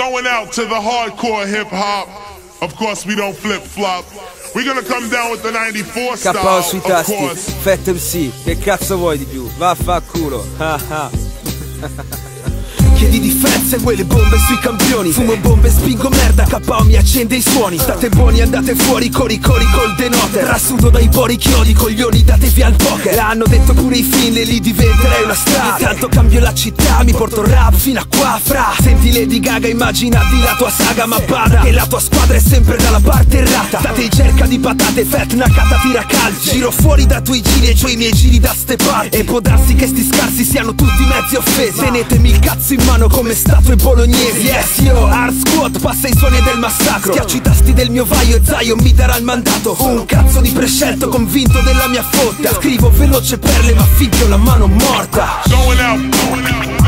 Going out to the hardcore hip hop. Of course, we don't flip flop. We're gonna come down with the 94 style, KO sui of tasti, course. Fat MC, che cazzo vuoi di più? Vaffanculo. Ah. Chiedi difense, vuoi le bombe sui campioni. Fumo bombe, spingo merda, KO mi accende i suoni. State buoni, andate fuori, cori cori col denote Rasudo dai pori chiodi, coglioni, datevi al poker. L'hanno detto pure i film, e lì diventerei una star. Intanto cambio la città, mi porto rap fino a qua, fra. Senti Lady Gaga, immaginati la tua saga Ma bada, che la tua squadra è sempre dalla parte errata. Date in cerca di patate, fat, nakata, tira calci Giro fuori da tuoi giri e cioè i miei giri da ste parti. E può darsi che sti scarsi siano tutti mezzi offesi. Tenetemi il cazzo in mano come statue bolognesi Yes yo, hard squat, passa i suoni del massacro Schiaccio i tasti del mio vaio e Zaio mi darà il mandato Un cazzo di prescelto convinto della mia fotta Scrivo veloce perle ma figlio la mano morta Going out. Going out.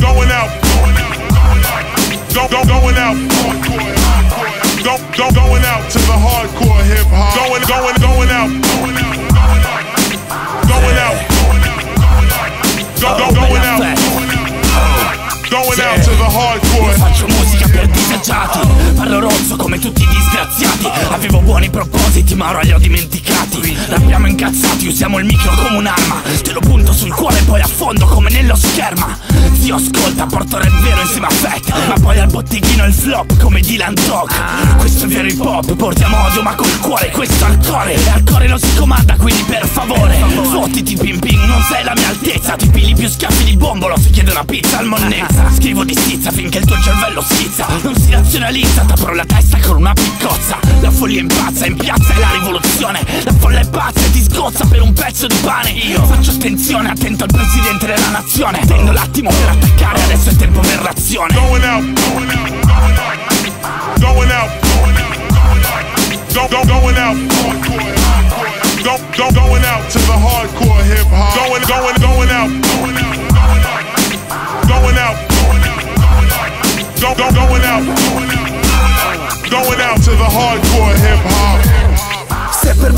Going out. Propositi ma ora li ho dimenticati. Rappiamo incazzati, usiamo il micro come un'arma. Te lo punto sul cuore e poi affondo come nello scherma Zio ascolta, porto rap vero insieme a Fat. Ma poi al botteghino il flop come Dylan Dog. Questo è vero hip hop, portiamo odio ma col cuore Questo al cuore. E al cuore non si comanda quindi per favore. Fottiti ping ping, non sei la mia altezza. Ti pigli più schiaffi di bombolo se chiede una pizza al monnezza. Scrivo di stizza finché il tuo cervello schizza Non si razionalizza, t'apro la testa con una piccozza. La follia impazza, in piazza è la rivoluzione. La folla è pazza e ti sgozza per un pezzo di pane. Io faccio attenzione, attento al presidente della nazione Prendo l'attimo per attaccare, adesso è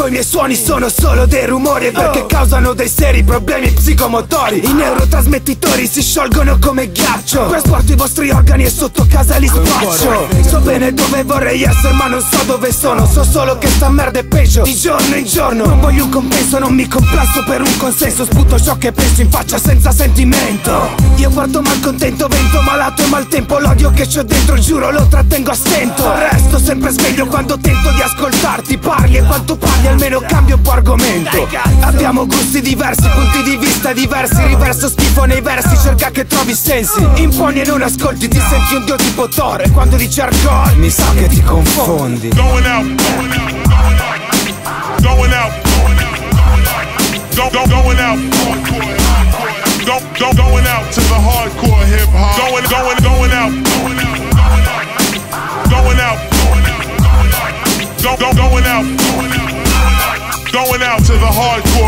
i miei suoni sono solo dei rumori È perché causano dei seri problemi psicomotori. I neurotrasmettitori si sciolgono come ghiaccio. Trasporto i vostri organi e sotto casa li spaccio So bene dove vorrei essere ma non so dove sono. So solo che sta merda è peggio di giorno in giorno. Non voglio un compenso, non mi complasso per un consenso. Sputo ciò che penso in faccia senza sentimento Io porto malcontento, vento malato e maltempo. L'odio che c'ho dentro giuro lo trattengo a stento. Resto sempre sveglio quando tento di ascoltarti. Parli e quanto parli almeno cambio un po' argomento. Abbiamo gusti diversi, punti di vista diversi. Riverso schifo nei versi, cerca che trovi sensi. Imponi e non ascolti, ti senti un dio tipo Thor. E quando dici hardcore, mi sa che ti confondi. Going out. Going out. Go, go, going out. Go, Going, going, going out. Going out. Go, go, going out. Going out to the hardcore.